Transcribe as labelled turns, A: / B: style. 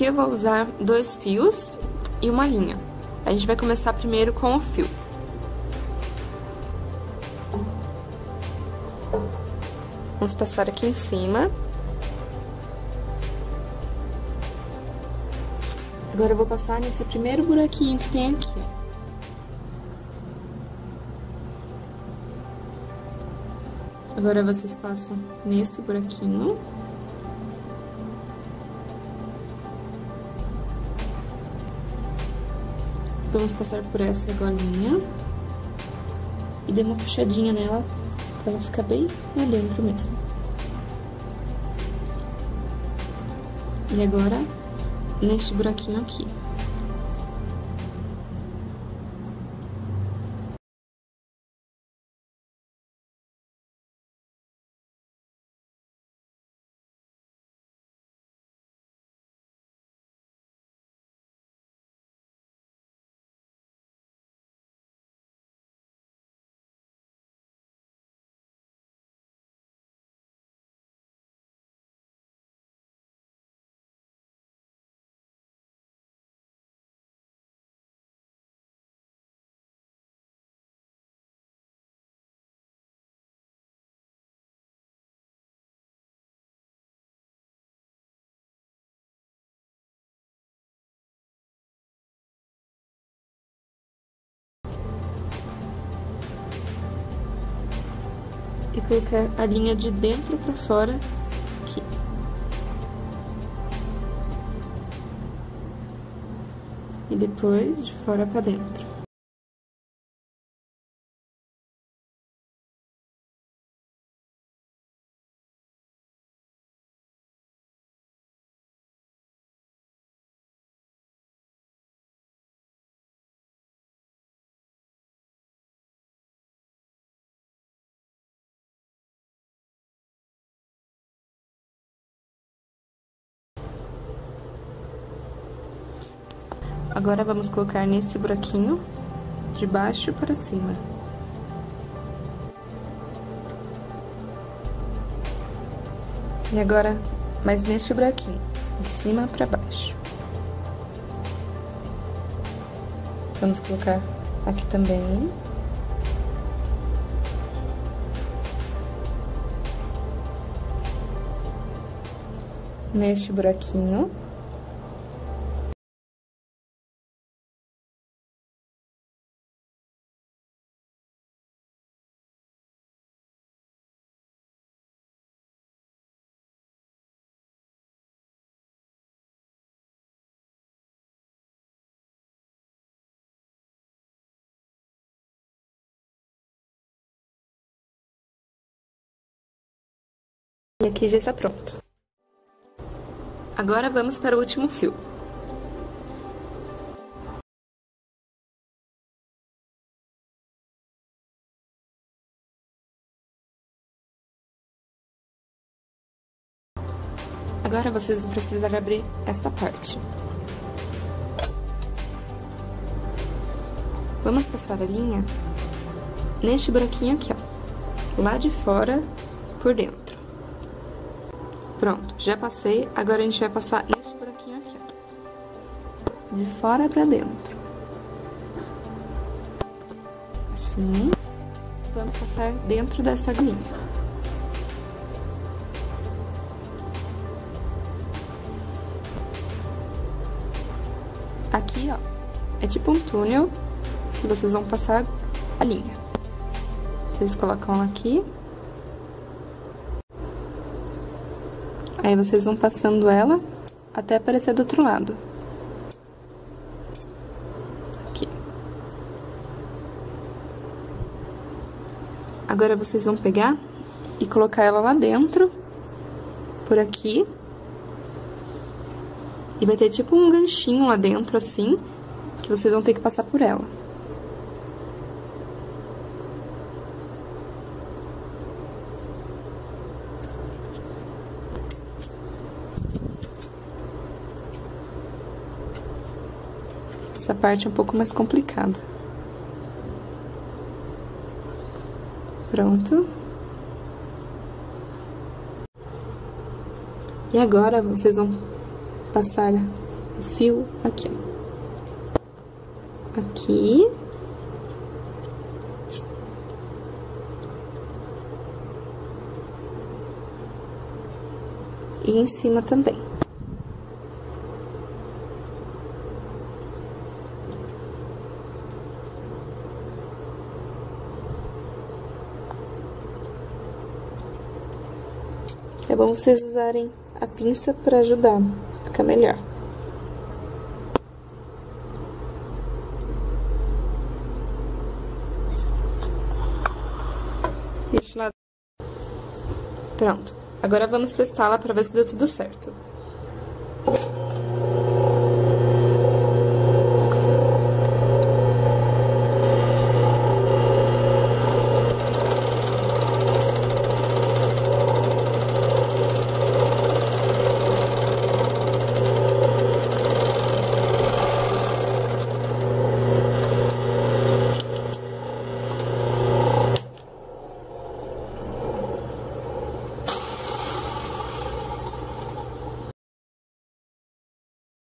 A: Aqui eu vou usar dois fios e uma linha. A gente vai começar primeiro com o fio. Vamos passar aqui em cima. Agora eu vou passar nesse primeiro buraquinho que tem aqui, Agora vocês passam nesse buraquinho. Vamos passar por essa argolinha. E dê uma puxadinha nela, pra ela ficar bem lá dentro mesmo. E agora, neste buraquinho aqui. Colocar a linha de dentro para fora aqui. E depois de fora para dentro. Agora, vamos colocar nesse buraquinho, de baixo para cima. E agora, mais neste buraquinho, de cima para baixo. Vamos colocar aqui também. Neste buraquinho. E aqui já está pronto. Agora vamos para o último fio. Agora vocês vão precisar abrir esta parte. Vamos passar a linha neste buraquinho aqui, ó. Lá de fora, por dentro. Pronto, já passei. Agora a gente vai passar nesse buraquinho aqui, ó. De fora pra dentro. Assim. Vamos passar dentro dessa linha. Aqui, ó, é tipo um túnel que vocês vão passar a linha. Vocês colocam aqui Aí vocês vão passando ela até aparecer do outro lado. Aqui. Agora vocês vão pegar e colocar ela lá dentro, por aqui. E vai ter tipo um ganchinho lá dentro, assim, que vocês vão ter que passar por ela. Essa parte é um pouco mais complicada. Pronto. E agora vocês vão passar o fio aqui. Aqui. E em cima também. É bom vocês usarem a pinça para ajudar, fica melhor. Pronto. Agora vamos testá-la para ver se deu tudo certo.